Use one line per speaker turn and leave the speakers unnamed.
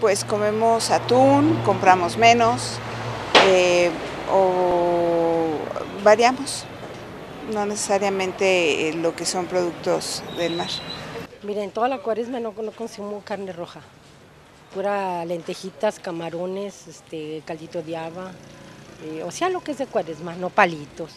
Pues comemos atún, compramos menos eh, o variamos, no necesariamente eh, lo que son productos del mar.
Mira, en toda la cuaresma no, no consumo carne roja, pura lentejitas, camarones, este, caldito de haba, eh, o sea, lo que es de cuaresma, no palitos.